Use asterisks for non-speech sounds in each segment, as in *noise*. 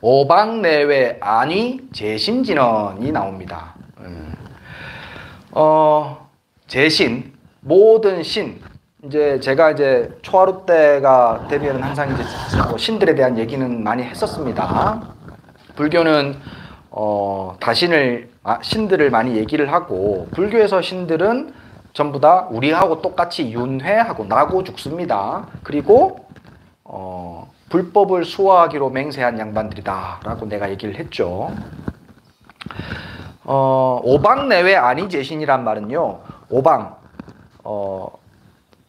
오방 내외 안위 재신진언이 나옵니다. 음. 어, 재신 모든 신 이제 제가 이제 초하루 때가 되면 항상 이제 뭐 신들에 대한 얘기는 많이 했었습니다. 불교는 어, 다신을 아, 신들을 많이 얘기를 하고 불교에서 신들은 전부 다 우리하고 똑같이 윤회하고 나고 죽습니다. 그리고 어, 불법을 수호하기로 맹세한 양반들이다라고 내가 얘기를 했죠. 어, 오방 내외 아니 제신이란 말은요. 오방 어,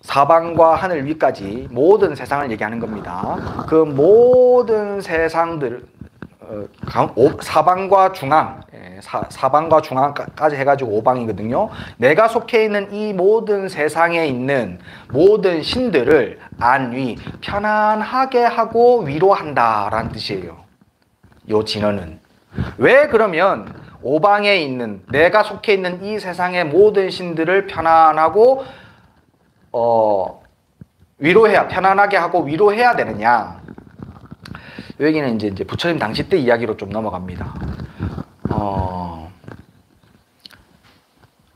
사방과 하늘 위까지 모든 세상을 얘기하는 겁니다. 그 모든 세상들 어, 사방과 중앙, 예, 사, 방과 중앙까지 해가지고 오방이거든요. 내가 속해 있는 이 모든 세상에 있는 모든 신들을 안위, 편안하게 하고 위로한다라는 뜻이에요. 요 진언은. 왜 그러면 오방에 있는 내가 속해 있는 이 세상의 모든 신들을 편안하고 어, 위로해야 편안하게 하고 위로해야 되느냐? 여기는 이제 부처님 당시 때 이야기로 좀 넘어갑니다. 어,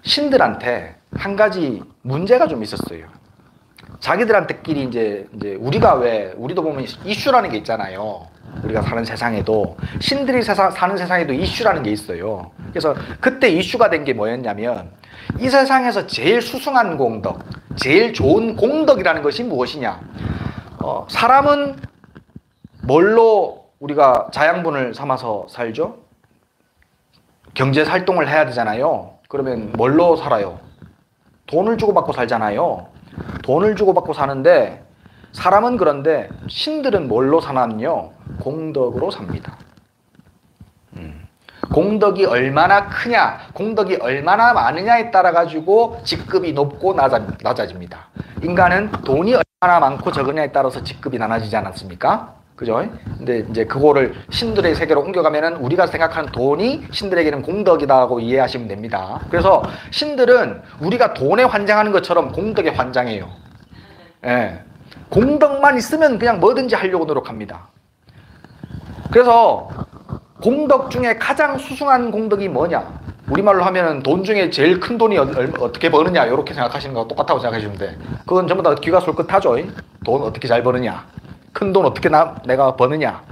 신들한테 한 가지 문제가 좀 있었어요. 자기들한테끼리 이제 이제 우리가 왜 우리도 보면 이슈라는 게 있잖아요. 우리가 사는 세상에도 신들이 세상, 사는 세상에도 이슈라는 게 있어요. 그래서 그때 이슈가 된 게 뭐였냐면 이 세상에서 제일 수승한 공덕, 제일 좋은 공덕이라는 것이 무엇이냐? 어, 사람은 뭘로 우리가 자양분을 삼아서 살죠? 경제 활동을 해야 되잖아요. 그러면 뭘로 살아요? 돈을 주고 받고 살잖아요. 돈을 주고 받고 사는데 사람은 그런데 신들은 뭘로 사나요? 공덕으로 삽니다. 음. 공덕이 얼마나 크냐, 공덕이 얼마나 많으냐에 따라 가지고 직급이 높고 낮아, 낮아집니다. 인간은 돈이 얼마나 많고 적으냐에 따라서 직급이 나눠지지 않았습니까? 그죠? 근데 이제 그거를 신들의 세계로 옮겨가면은 우리가 생각하는 돈이 신들에게는 공덕이다고 이해하시면 됩니다. 그래서 신들은 우리가 돈에 환장하는 것처럼 공덕에 환장해요. 예. 공덕만 있으면 그냥 뭐든지 하려고 노력합니다. 그래서 공덕 중에 가장 수승한 공덕이 뭐냐? 우리말로 하면 돈 중에 제일 큰 돈이 어, 떻게 버느냐 이렇게 생각하시는 거 똑같다고 생각하시면 돼. 그건 전부 다 귀가 솔깃하죠. 돈 어떻게 잘 버느냐. 큰 돈 어떻게 나, 내가 버느냐.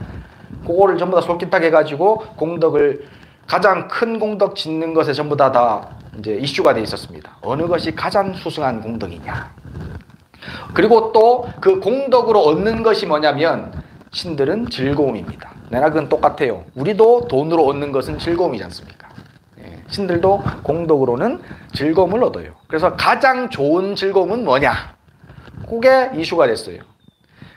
그거를 전부 다 솔깃하게 해가지고 공덕을 가장 큰 공덕 짓는 것에 전부 다, 다 이제 이슈가 돼 있었습니다. 어느 것이 가장 수승한 공덕이냐. 그리고 또 그 공덕으로 얻는 것이 뭐냐면 신들은 즐거움입니다. 내가 그건 똑같아요. 우리도 돈으로 얻는 것은 즐거움이지 않습니까? 예, 신들도 공덕으로는 즐거움을 얻어요. 그래서 가장 좋은 즐거움은 뭐냐? 그게 이슈가 됐어요.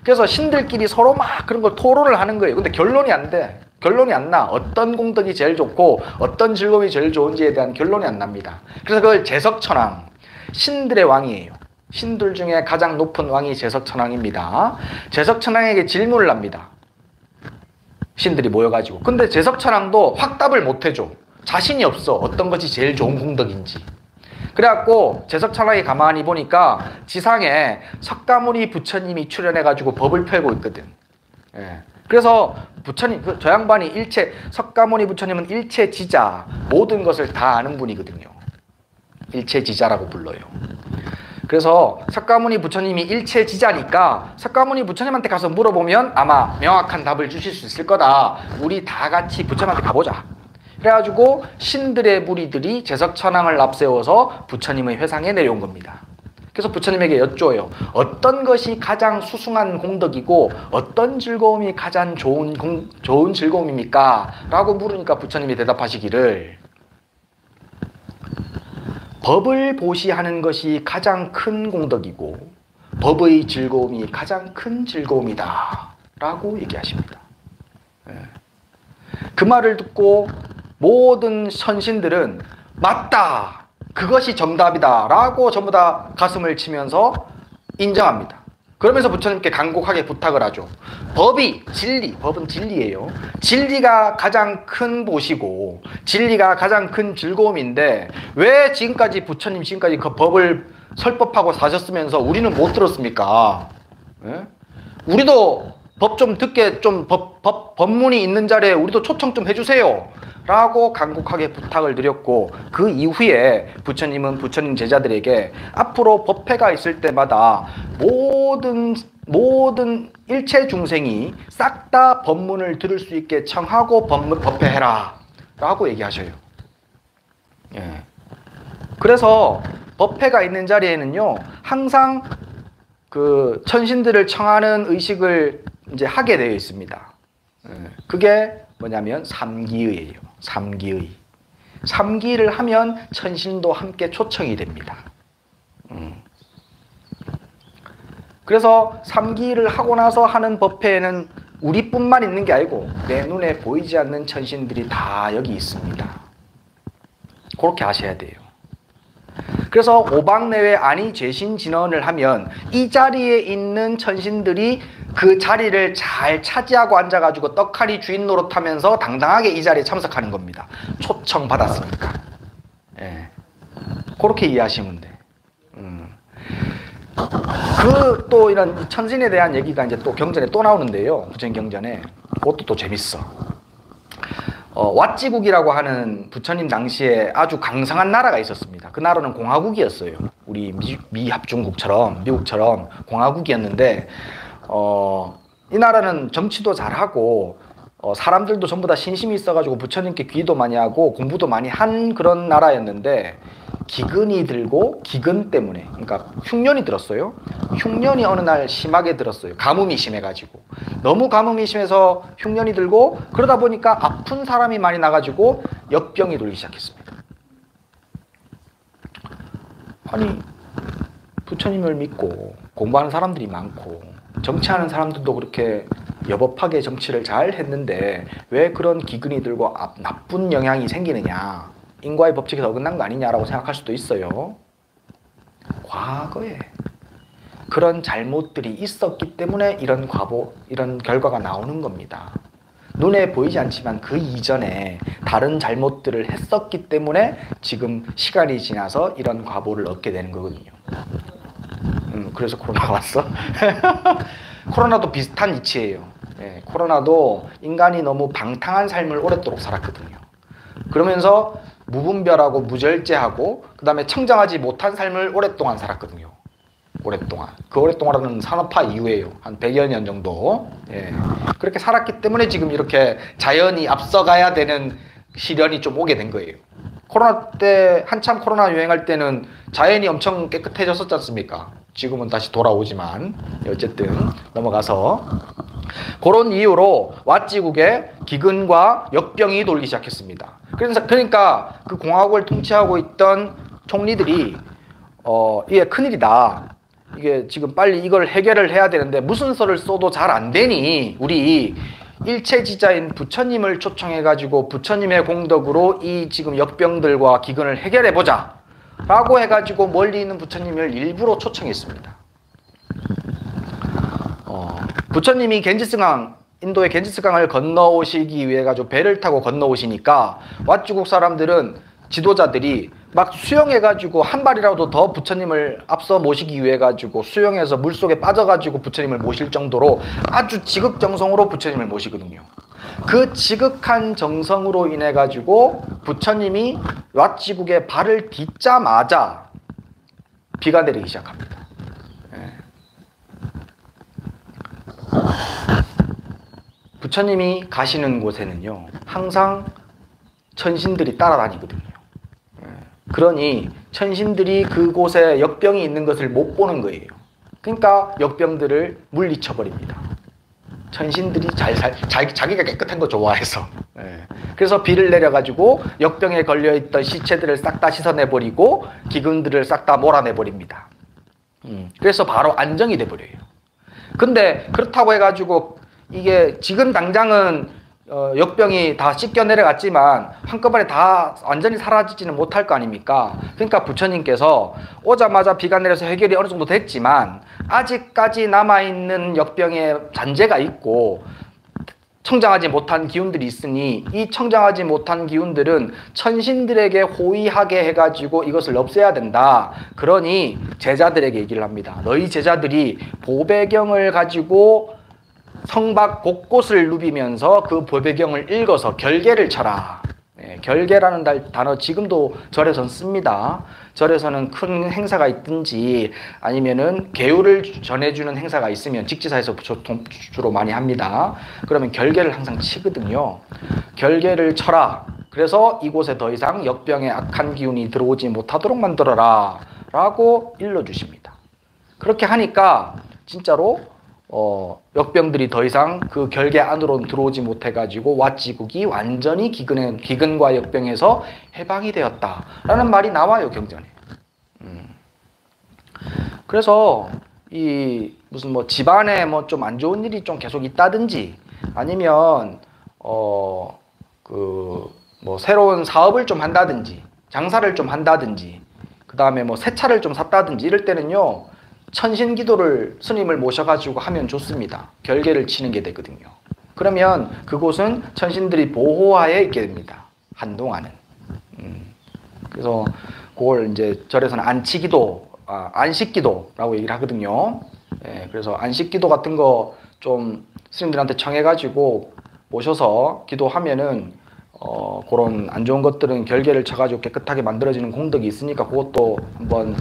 그래서 신들끼리 서로 막 그런 걸 토론을 하는 거예요. 근데 결론이 안 돼. 결론이 안 나. 어떤 공덕이 제일 좋고 어떤 즐거움이 제일 좋은지에 대한 결론이 안 납니다. 그래서 그걸 제석천왕, 신들의 왕이에요. 신들 중에 가장 높은 왕이 제석천왕입니다. 제석천왕에게 질문을 합니다. 신들이 모여가지고. 근데 제석천왕도 확답을 못 해줘. 자신이 없어. 어떤 것이 제일 좋은 공덕인지. 그래갖고 제석천왕이 가만히 보니까 지상에 석가모니 부처님이 출연해가지고 법을 펴고 있거든. 예. 그래서 부처님, 그 저 양반이 일체, 석가모니 부처님은 일체 지자, 모든 것을 다 아는 분이거든요. 일체 지자라고 불러요. 그래서 석가모니 부처님이 일체 지자니까 석가모니 부처님한테 가서 물어보면 아마 명확한 답을 주실 수 있을 거다. 우리 다 같이 부처님한테 가보자. 그래가지고 신들의 무리들이 제석천왕을 앞세워서 부처님의 회상에 내려온 겁니다. 그래서 부처님에게 여쭤요. 어떤 것이 가장 수승한 공덕이고 어떤 즐거움이 가장 좋은 공, 좋은 즐거움입니까? 라고 물으니까 부처님이 대답하시기를 법을 보시하는 것이 가장 큰 공덕이고 법의 즐거움이 가장 큰 즐거움이다. 라고 얘기하십니다. 예. 그 말을 듣고 모든 선신들은 맞다. 그것이 정답이다. 라고 전부 다 가슴을 치면서 인정합니다. 그러면서 부처님께 간곡하게 부탁을 하죠. 법이 진리, 법은 진리예요. 진리가 가장 큰 보시고 진리가 가장 큰 즐거움인데 왜 지금까지 부처님 지금까지 그 법을 설법하고 사셨으면서 우리는 못 들었습니까? 예? 우리도 법 좀 듣게 좀 법, 법, 법문이 있는 자리에 우리도 초청 좀 해주세요. 라고 간곡하게 부탁을 드렸고 그 이후에 부처님은 부처님 제자들에게 앞으로 법회가 있을 때마다 모든 모든 일체 중생이 싹 다 법문을 들을 수 있게 청하고 법문 법회해라 라고 얘기하셔요. 예. 그래서 법회가 있는 자리에는요 항상 그 천신들을 청하는 의식을 이제 하게 되어 있습니다. 예. 그게 뭐냐면 삼기의예요. 삼기의. 삼기를 하면 천신도 함께 초청이 됩니다. 음. 그래서 삼기를 하고 나서 하는 법회에는 우리뿐만 있는 게 아니고 내 눈에 보이지 않는 천신들이 다 여기 있습니다. 그렇게 하셔야 돼요. 그래서 오방 내외 아니 죄신 진언을 하면 이 자리에 있는 천신들이 그 자리를 잘 차지하고 앉아가지고 떡하니 주인 노릇하면서 당당하게 이 자리에 참석하는 겁니다. 초청 받았으니까. 예. 그렇게 이해하시면 돼. 음. 그 또 이런 천신에 대한 얘기가 이제 또 경전에 또 나오는데요. 부처님 경전에 그것도 또 재밌어. 어, 왓지국이라고 하는 부처님 당시에 아주 강성한 나라가 있었습니다. 그 나라는 공화국이었어요. 우리 미, 미합중국처럼 미국처럼 공화국이었는데 어, 이 나라는 정치도 잘하고 어, 사람들도 전부 다 신심이 있어가지고 부처님께 귀도 많이 하고 공부도 많이 한 그런 나라였는데 기근이 들고 기근 때문에 그러니까 흉년이 들었어요. 흉년이 어느 날 심하게 들었어요. 가뭄이 심해가지고 너무 가뭄이 심해서 흉년이 들고 그러다 보니까 아픈 사람이 많이 나가지고 역병이 돌기 시작했습니다. 아니 부처님을 믿고 공부하는 사람들이 많고 정치하는 사람들도 그렇게 여법하게 정치를 잘 했는데 왜 그런 기근이 들고 나쁜 영향이 생기느냐 인과의 법칙에서 어긋난 거 아니냐라고 생각할 수도 있어요. 과거에 그런 잘못들이 있었기 때문에 이런 과보, 이런 결과가 나오는 겁니다. 눈에 보이지 않지만 그 이전에 다른 잘못들을 했었기 때문에 지금 시간이 지나서 이런 과보를 얻게 되는 거거든요. 음, 그래서 코로나 왔어? *laughs* 코로나도 비슷한 이치예요. 예, 코로나도 인간이 너무 방탕한 삶을 오랫도록 살았거든요. 그러면서 무분별하고 무절제하고 그 다음에 청정하지 못한 삶을 오랫동안 살았거든요. 오랫동안. 그 오랫동안은 산업화 이후에요. 한 100여 년 정도. 예. 그렇게 살았기 때문에 지금 이렇게 자연이 앞서가야 되는 시련이 좀 오게 된 거예요. 코로나 때, 한참 코로나 유행할 때는 자연이 엄청 깨끗해졌었지 않습니까? 지금은 다시 돌아오지만. 어쨌든 넘어가서. 그런 이유로 왓지국에 기근과 역병이 돌기 시작했습니다. 그래서 그러니까 그 공화국을 통치하고 있던 총리들이 어 이게 큰일이다. 이게 지금 빨리 이걸 해결을 해야 되는데 무슨 설을 써도 잘 안 되니 우리 일체지자인 부처님을 초청해 가지고 부처님의 공덕으로 이 지금 역병들과 기근을 해결해 보자. 라고 해 가지고 멀리 있는 부처님을 일부러 초청했습니다. 어, 부처님이 겐지스강 인도의 겐지스강을 건너오시기 위해 가지고 배를 타고 건너오시니까 왓주국 사람들은 지도자들이 막 수영해가지고 한 발이라도 더 부처님을 앞서 모시기 위해 가지고 수영해서 물 속에 빠져가지고 부처님을 모실 정도로 아주 지극정성으로 부처님을 모시거든요. 그 지극한 정성으로 인해 가지고 부처님이 왓지국에 발을 딛자마자 비가 내리기 시작합니다. 부처님이 가시는 곳에는요, 항상 천신들이 따라다니거든요. 예. 그러니 천신들이 그곳에 역병이 있는 것을 못 보는 거예요. 그러니까 역병들을 물리쳐 버립니다. 천신들이 잘, 살, 자기가 깨끗한 거 좋아해서. 예. 그래서 비를 내려가지고 역병에 걸려있던 시체들을 싹 다 씻어내버리고 기근들을 싹 다 몰아내버립니다. 음. 그래서 바로 안정이 돼버려요. 근데 그렇다고 해가지고 이게 지금 당장은 어, 역병이 다 씻겨 내려갔지만 한꺼번에 다 완전히 사라지지는 못할 거 아닙니까? 그러니까 부처님께서 오자마자 비가 내려서 해결이 어느 정도 됐지만 아직까지 남아있는 역병의 잔재가 있고 청장하지 못한 기운들이 있으니 이 청장하지 못한 기운들은 천신들에게 호의하게 해가지고 이것을 없애야 된다. 그러니 제자들에게 얘기를 합니다. 너희 제자들이 보배경을 가지고 성박 곳곳을 누비면서 그 배경을 읽어서 결계를 쳐라. 예, 결계라는 달- 단어 지금도 절에선 씁니다. 절에서는 큰 행사가 있든지 아니면은 계율을 전해주는 행사가 있으면 직지사에서 주로 많이 합니다. 그러면 결계를 항상 치거든요. 결계를 쳐라. 그래서 이곳에 더 이상 역병의 악한 기운이 들어오지 못하도록 만들어라. 라고 일러주십니다. 그렇게 하니까 진짜로 어, 역병들이 더 이상 그 결계 안으로 들어오지 못해가지고 왓지국이 완전히 기근에, 기근과 역병에서 해방이 되었다라는 말이 나와요 경전에. 음. 그래서 이 무슨 뭐 집안에 뭐 좀 안 좋은 일이 좀 계속 있다든지 아니면 어 그 뭐 새로운 사업을 좀 한다든지 장사를 좀 한다든지 그 다음에 뭐 새 차를 좀 샀다든지 이럴 때는요 천신 기도를 스님을 모셔가지고 하면 좋습니다. 결계를 치는 게 되거든요. 그러면 그곳은 천신들이 보호하에 있게 됩니다. 한동안은. 음, 그래서 그걸 이제 절에서는 안치기도, 아, 안식기도라고 얘기를 하거든요. 예, 그래서 안식기도 같은 거 좀 스님들한테 청해가지고 모셔서 기도하면은 어, 그런 안 좋은 것들은 결계를 쳐가지고 깨끗하게 만들어지는 공덕이 있으니까 그것도 한번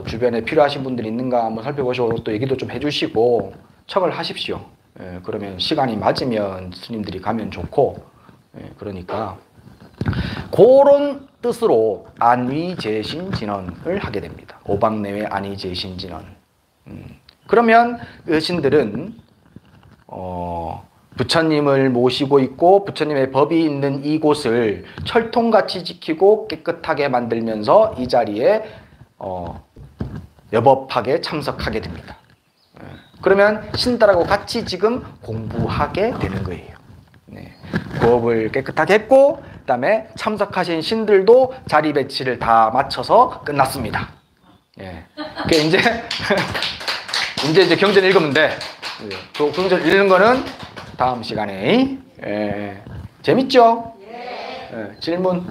어, 주변에 필요하신 분들이 있는가 한번 살펴보시고 또 얘기도 좀 해주시고 청을 하십시오. 예, 그러면 시간이 맞으면 스님들이 가면 좋고 예, 그러니까 그런 뜻으로 안위재신 진언을 하게 됩니다. 오방내외 안위재신 진언. 음, 그러면 의신들은 어, 부처님을 모시고 있고 부처님의 법이 있는 이곳을 철통같이 지키고 깨끗하게 만들면서 이 자리에 어, 여법하게 참석하게 됩니다. 예. 그러면 신들하고 같이 지금 공부하게 되는 거예요. 네. 구업을 깨끗하게 했고 그다음에 참석하신 신들도 자리 배치를 다 맞춰서 끝났습니다. 예. 그 *laughs* 이제 이제 이제 경전 읽으면 돼. 예. 그 경전 읽는 거는 다음 시간에 예. 재밌죠? 예. 질문.